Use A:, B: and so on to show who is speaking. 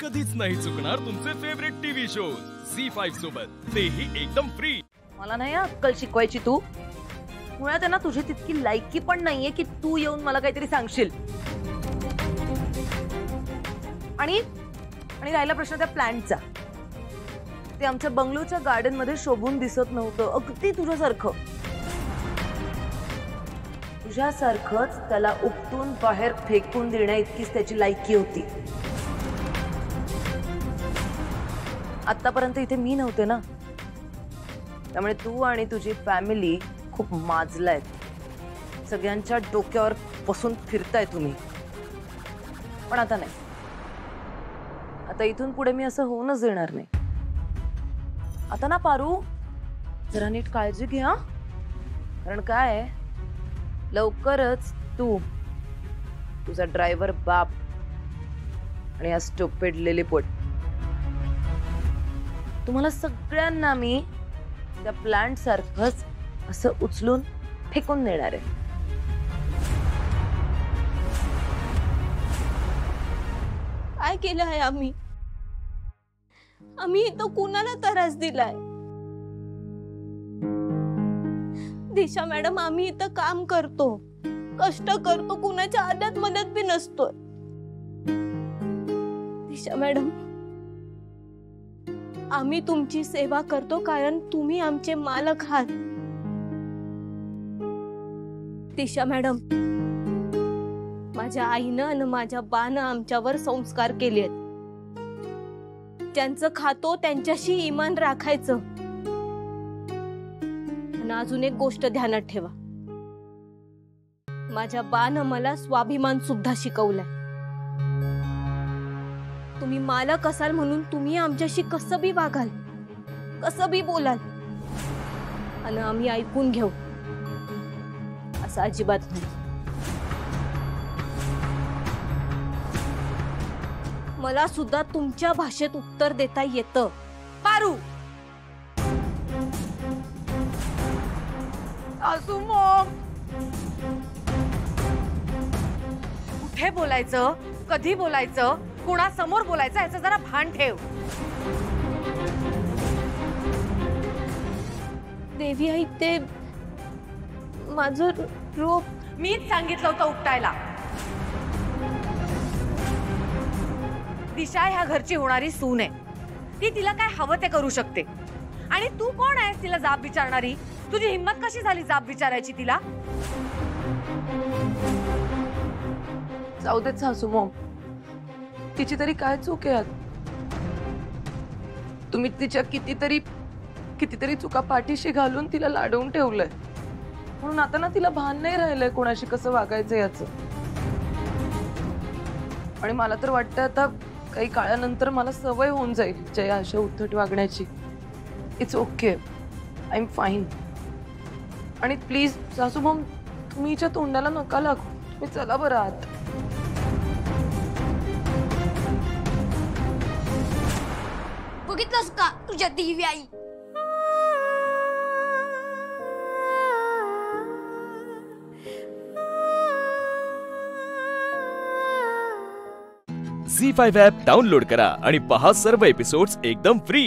A: कधीच नाही चुकणार तुमचे favourite TV shows C five सोबत. तेही एकदम फ्री
B: मला नाही अक्कल शिकवायची तू. मुळात आहे ना, तुझी तितकी लायकी पण नाहीये की तू येऊन मला काहीतरी सांगशील. आणि आणि राहिला प्रश्न त्या प्लॅन्टचा ते आमच्या बंगलोच्या गार्डन मध्ये शोभून दिसत नव्हतं. अगदी तुझ्यासारखं. तुझ्यासारखंच त्याला उपटून बाहेर फेकून देण्या इतकीच त्याची लायकी होती. आतापर्यंत इथे मी नव्हते ना. त्यामुळे तू आणि तुझी फॅमिली खूप माजलायत. सगळ्यांच्या डोक्यावर बसून फिरताय तुम्ही. पण आता नाही. आता इथून पुढे मी असं होऊनच देणार नाही. आता ना पारू? जरा नीट काळजी घे हा. कारण काय? लवकरच तू तुझा ड्रायव्हर बाप आणि हा स्टोपेड लिलीपोट तुम्हाला सगळ्यांना मी त्या प्लांट सारखंच असं उचलून फेकून देणार आहे.
C: काय केलं आहे आम्ही? आम्ही इथं कुणाला त्रास दिलाय? दिशा मॅडम, आम्ही इथं काम करतो. कष्ट करतो, कुणाच्या आद्यात मदत बी नसतोय. दिशा मॅडम आम्ही तुमची सेवा करतो कारण तुम्ही आमचे मालक आहात. दिशा मॅडम माझ्या आईनं आणि माझ्या बानं आमच्यावर संस्कार केले ज्यांचं खातो त्यांच्याशी इमान राखायचं. आणि अजून एक गोष्ट ध्यानात ठेवा. माझ्या बानं मला स्वाभिमान सुद्धा शिकवलाय. तुम्ही मालक असाल म्हणून तुम्ही आमच्याशी कसं बी वागाल? कसं बी बोलाल? आणि आम्ही ऐकून घेऊ. असं अजिबात नाही. मला सुद्धा तुमच्या भाषेत उत्तर देता येतं.
B: पारू सासू मॉम कुठे बोलायचं? कधी बोलायचं? कुणासमोर बोलायचं याचं जरा भान ठेव.
C: देवी आई ते माझं रोप
B: मीच सांगितलं होतं उपटायला. दिशा ह्या घरची होणारी सून आहे. ती तिला काय हवं ते करू शकते. आणि तू कोण आहेस तिला जाब विचारणारी? तुझी हिंमत कशी झाली जाब विचारायची तिला?
D: जाऊ देत सासू मॉम तिची तरी काय चूक आहे तुम्ही तिच्या कितीतरी कितीतरी चुका पाठीशी घालून तिला लाडवून ठेवलंय. म्हणून आता ना तिला भान नाही राहिलंय कोणाशी कसं वागायचं याचं. आणि मला तर वाटतं आता काही काळानंतर मला सवय होऊन जाईल जया अशा उद्धट वागण्याची. It's okay I am fine आणि प्लीज़ सासू मॉम तुम्ही हिच्या तोंडाला नका लागू. तुम्ही चला बरं
E: तुझ्या देवी आई
A: झी फाईव्ह ॲप डाउनलोड करा आणि पहा सर्व एपिसोड्स एकदम फ्री